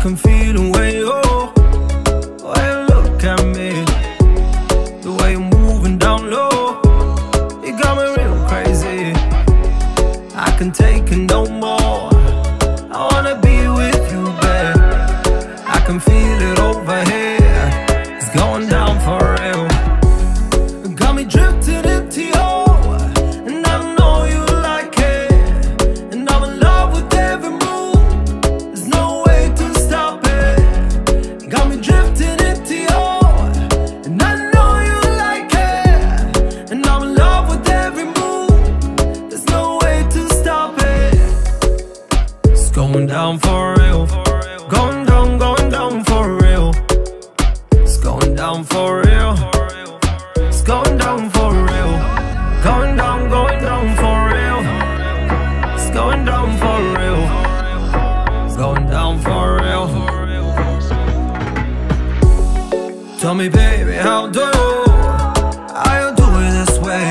can feel the way, oh Way you look at me? The way you're moving down low. You got me real crazy. I can take going down for real. Going down for real. Tell me, baby, how do you do it this way?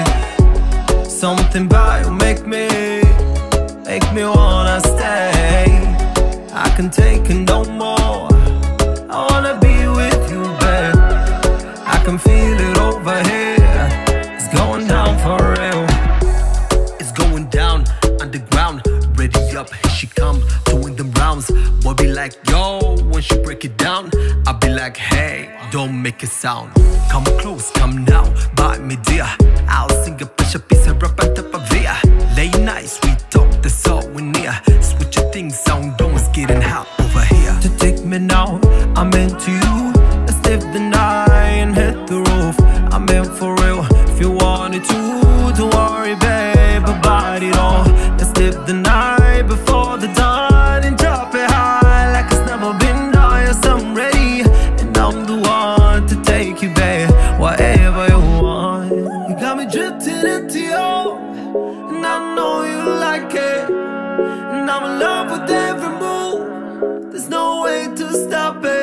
Something about you make me, make me wanna stay. I can take it no more. I wanna be with you, babe. I can feel it over here. It's going Ready up, here she come, doing them rounds. Boy be like, yo, when she break it down, I be like, hey, don't make a sound. Come close, come now, by me dear. I'll sing a pressure piece of rap at of here. Lay nice, we talk, that's all we near. Switch your things, sound, don't getting hot over here. to take me now. I'm into you. Let's live the night the I'm in for real. If you wanted to, don't worry, babe, about it all. Let's live the night before the dawn and drop it high like it's never been done. Yes, I'm ready, and I'm the one to take you, babe, whatever you want. You got me drifting into you, and I know you like it. And I'm in love with every move. There's no way to stop it.